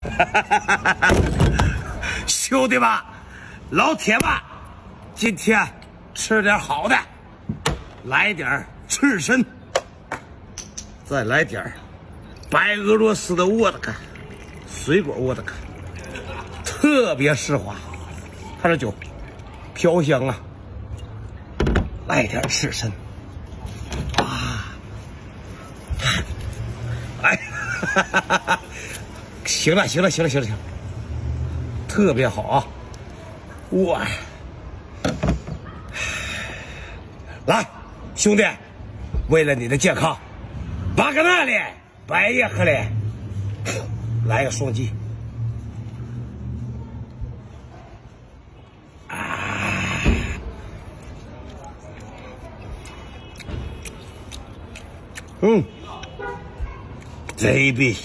哈 兄弟们，老铁们，今天吃点好的，来点刺身，再来点白俄罗斯的沃德克，水果沃德克，特别丝滑。看这酒，飘香啊！来点刺身，啊！哎，哈哈哈哈！行了，行了，行了，行了，行，特别好啊！哇！来，兄弟，为了你的健康，巴格纳里，白夜喝嘞，来个双击。啊！嗯，贼逼。